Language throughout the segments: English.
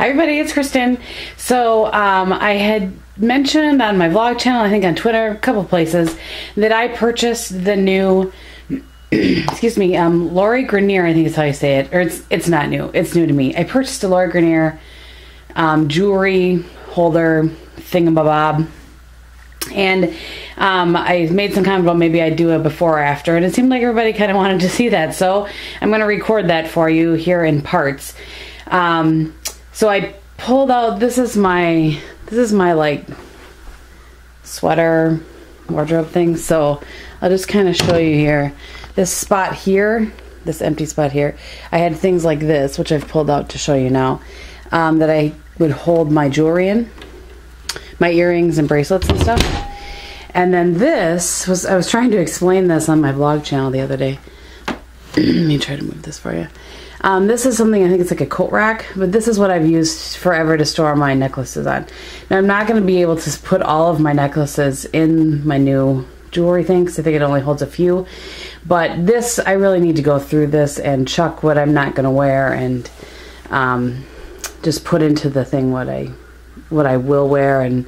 Hi everybody, it's Kristin. So um, I had mentioned on my vlog channel, I think on Twitter, a couple places, that I purchased the new, excuse me, um, Lori Greiner, I think is how you say it, or it's it's not new, it's new to me. I purchased a Lori Greiner um, jewelry holder thingamabob. And um, I made some comment about maybe I'd do a before or after, and it seemed like everybody kind of wanted to see that. So I'm going to record that for you here in parts. Um, so I pulled out. This is my this is my like sweater wardrobe thing. So I'll just kind of show you here. This spot here, this empty spot here. I had things like this, which I've pulled out to show you now, um, that I would hold my jewelry in, my earrings and bracelets and stuff. And then this was I was trying to explain this on my vlog channel the other day. Let me try to move this for you. Um, this is something I think it's like a coat rack, but this is what I've used forever to store my necklaces on. Now I'm not going to be able to put all of my necklaces in my new jewelry thing because I think it only holds a few. But this, I really need to go through this and chuck what I'm not going to wear and um, just put into the thing what I what I will wear and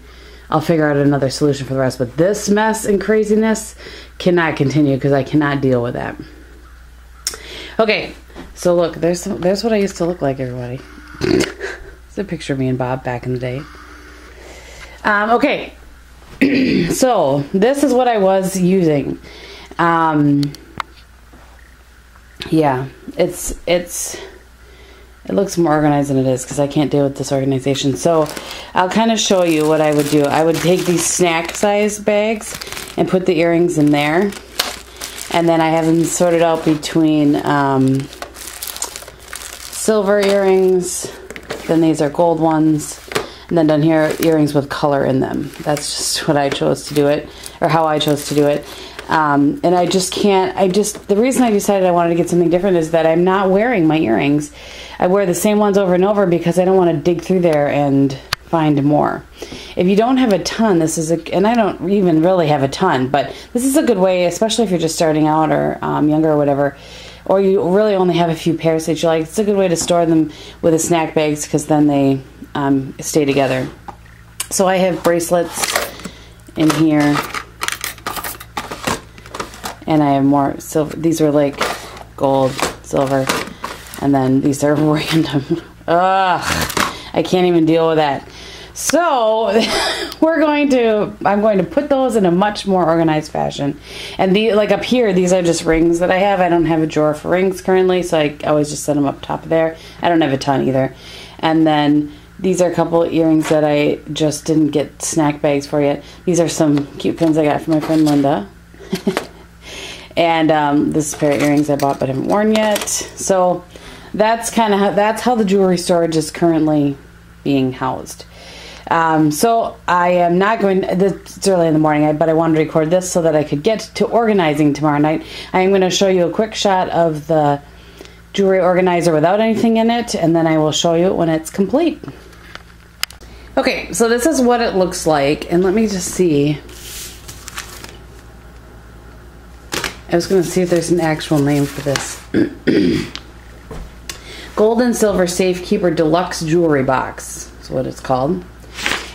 I'll figure out another solution for the rest. But this mess and craziness cannot continue because I cannot deal with that. Okay, so look, there's there's what I used to look like, everybody. it's a picture of me and Bob back in the day. Um, okay, so this is what I was using. Um, yeah, it's it's it looks more organized than it is because I can't deal with this organization. So I'll kind of show you what I would do. I would take these snack size bags and put the earrings in there. And then I have them sorted out between um, silver earrings, then these are gold ones, and then down here, earrings with color in them. That's just what I chose to do it, or how I chose to do it. Um, and I just can't, I just, the reason I decided I wanted to get something different is that I'm not wearing my earrings. I wear the same ones over and over because I don't want to dig through there and find more. If you don't have a ton, this is a, and I don't even really have a ton, but this is a good way, especially if you're just starting out or um, younger or whatever, or you really only have a few pairs that you like. It's a good way to store them with the snack bags because then they um, stay together. So I have bracelets in here, and I have more silver. These are like gold, silver, and then these are random. Ugh, I can't even deal with that. So we're going to, I'm going to put those in a much more organized fashion. And the like up here, these are just rings that I have. I don't have a drawer for rings currently, so I always just set them up top of there. I don't have a ton either. And then these are a couple earrings that I just didn't get snack bags for yet. These are some cute pins I got from my friend Linda. and um, this is a pair of earrings I bought but haven't worn yet. So that's kind of how, that's how the jewelry storage is currently being housed. Um, so I am not going. It's early in the morning, but I wanted to record this so that I could get to organizing tomorrow night. I am going to show you a quick shot of the jewelry organizer without anything in it, and then I will show you it when it's complete. Okay, so this is what it looks like, and let me just see. I was going to see if there's an actual name for this. Gold and Silver Safekeeper Deluxe Jewelry Box is what it's called.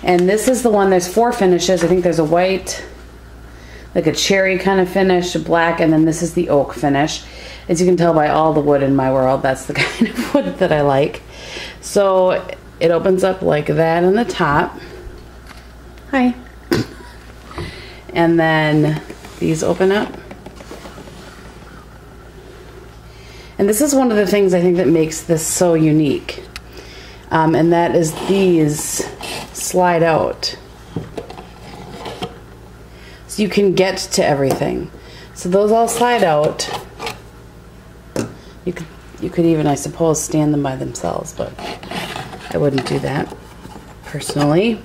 And this is the one, there's four finishes. I think there's a white, like a cherry kind of finish, a black, and then this is the oak finish. As you can tell by all the wood in my world, that's the kind of wood that I like. So it opens up like that on the top. Hi. And then these open up. And this is one of the things I think that makes this so unique. Um, and that is these slide out. So you can get to everything. So those all slide out. You could you could even I suppose stand them by themselves, but I wouldn't do that personally.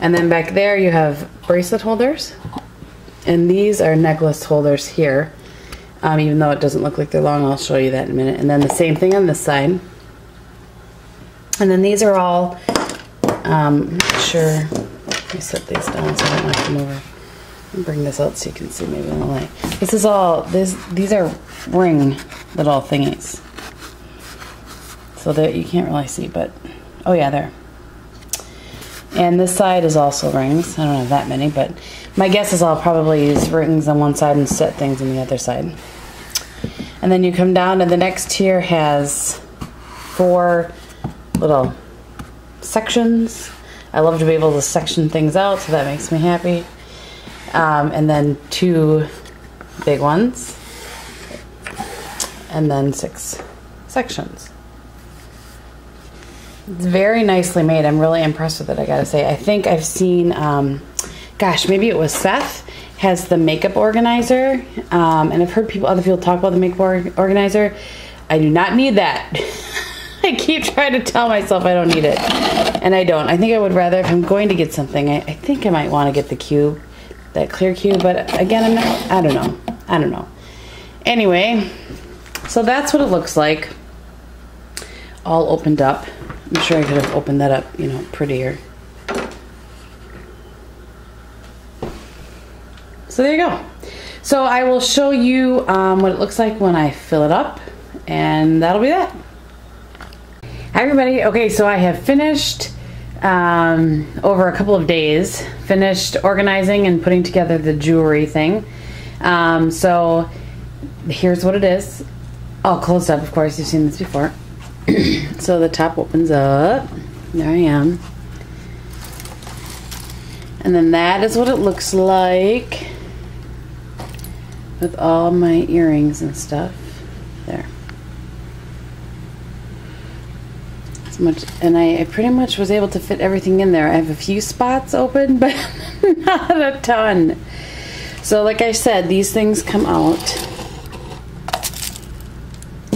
And then back there you have bracelet holders. And these are necklace holders here. Um, even though it doesn't look like they're long, I'll show you that in a minute. And then the same thing on this side. And then these are all um, sure. Let me set these down so I don't knock them over. bring this out so you can see maybe in the light. This is all, this, these are ring little thingies. So that you can't really see, but Oh yeah, there. And this side is also rings. I don't have that many, but my guess is I'll probably use rings on one side and set things on the other side. And then you come down and the next tier has four little sections. I love to be able to section things out, so that makes me happy. Um, and then two big ones. And then six sections. It's very nicely made. I'm really impressed with it, I gotta say. I think I've seen, um, gosh, maybe it was Seth has the makeup organizer. Um, and I've heard people, other people talk about the makeup organizer. I do not need that. I keep trying to tell myself I don't need it. And I don't. I think I would rather, if I'm going to get something, I, I think I might want to get the cube, that clear cube. But again, I'm not, I don't know. I don't know. Anyway, so that's what it looks like. All opened up. I'm sure I could have opened that up, you know, prettier. So there you go. So I will show you um, what it looks like when I fill it up and that'll be that. Everybody. Okay, so I have finished um, over a couple of days, finished organizing and putting together the jewelry thing. Um, so here's what it is. All closed up, of course, you've seen this before. so the top opens up. There I am. And then that is what it looks like with all my earrings and stuff. There. As much, and I, I pretty much was able to fit everything in there. I have a few spots open, but not a ton. So like I said, these things come out.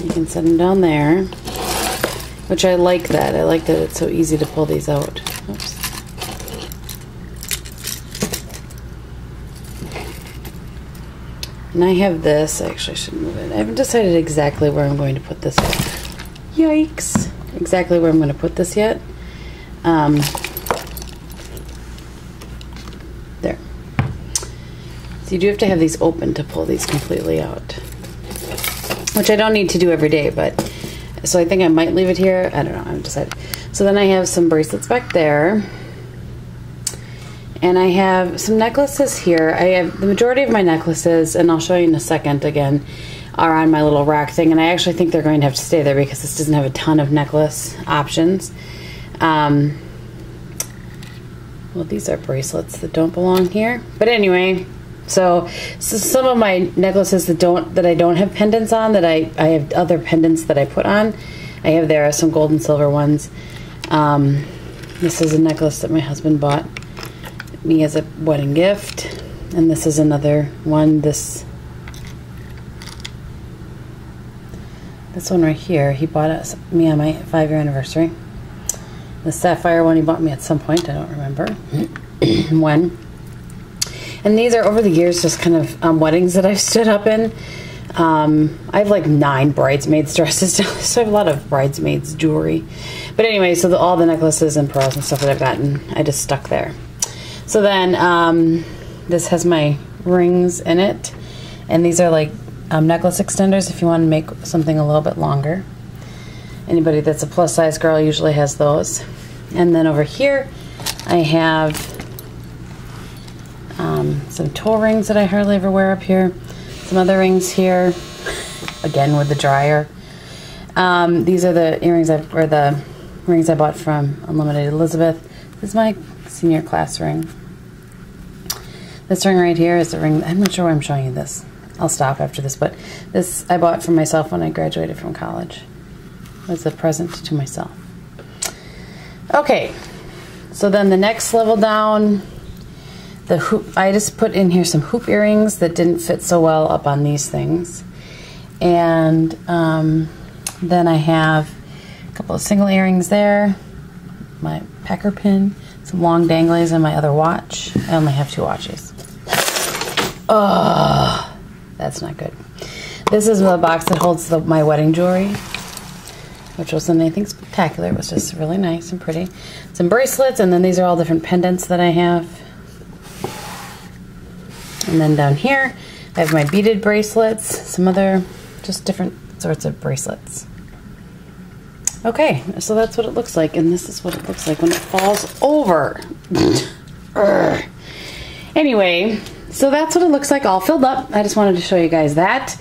You can set them down there. Which I like that. I like that it's so easy to pull these out. Oops. And I have this. Actually, I should move it. I haven't decided exactly where I'm going to put this. Yikes. Exactly where I'm going to put this yet. Um, there. So you do have to have these open to pull these completely out. Which I don't need to do every day, but so I think I might leave it here. I don't know. I'm decided. So then I have some bracelets back there. And I have some necklaces here. I have the majority of my necklaces, and I'll show you in a second again, are on my little rack thing. And I actually think they're going to have to stay there because this doesn't have a ton of necklace options. Um, well, these are bracelets that don't belong here. But anyway, so, so, some of my necklaces that don't that I don't have pendants on that I I have other pendants that I put on. I have there some gold and silver ones. Um, this is a necklace that my husband bought me as a wedding gift, and this is another one. This this one right here he bought us me on my five year anniversary. The sapphire one he bought me at some point. I don't remember when. And these are over the years just kind of um, weddings that I've stood up in. Um, I have like nine bridesmaids dresses, so I have a lot of bridesmaids jewelry. But anyway, so the, all the necklaces and pearls and stuff that I've gotten, I just stuck there. So then um, this has my rings in it, and these are like um, necklace extenders if you want to make something a little bit longer. Anybody that's a plus size girl usually has those. And then over here, I have um, some toe rings that I hardly ever wear up here. Some other rings here, again with the dryer. Um, these are the earrings I, or the rings I bought from Unlimited Elizabeth. This is my senior class ring. This ring right here is the ring, I'm not sure why I'm showing you this. I'll stop after this, but this I bought for myself when I graduated from college. It was a present to myself. Okay, so then the next level down, the hoop, I just put in here some hoop earrings that didn't fit so well up on these things. And um, then I have a couple of single earrings there, my pecker pin, some long danglies, and my other watch. I only have two watches. Oh, that's not good. This is the box that holds the, my wedding jewelry, which wasn't anything spectacular. It was just really nice and pretty. Some bracelets, and then these are all different pendants that I have. And then down here, I have my beaded bracelets, some other just different sorts of bracelets. Okay, so that's what it looks like, and this is what it looks like when it falls over. Anyway, so that's what it looks like all filled up. I just wanted to show you guys that.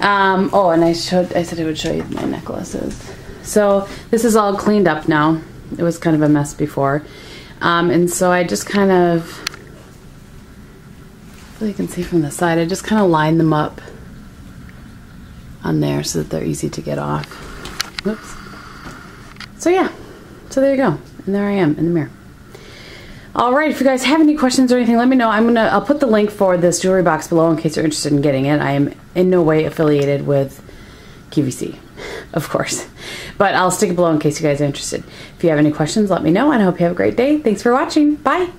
Um, oh, and I showed, I said I would show you my necklaces. So this is all cleaned up now. It was kind of a mess before. Um, and so I just kind of, you can see from the side, I just kind of line them up on there so that they're easy to get off. Whoops. So yeah, so there you go. And there I am in the mirror. All right, if you guys have any questions or anything, let me know. I'm gonna I'll put the link for this jewelry box below in case you're interested in getting it. I am in no way affiliated with QVC, of course, but I'll stick it below in case you guys are interested. If you have any questions, let me know, and I hope you have a great day. Thanks for watching. Bye.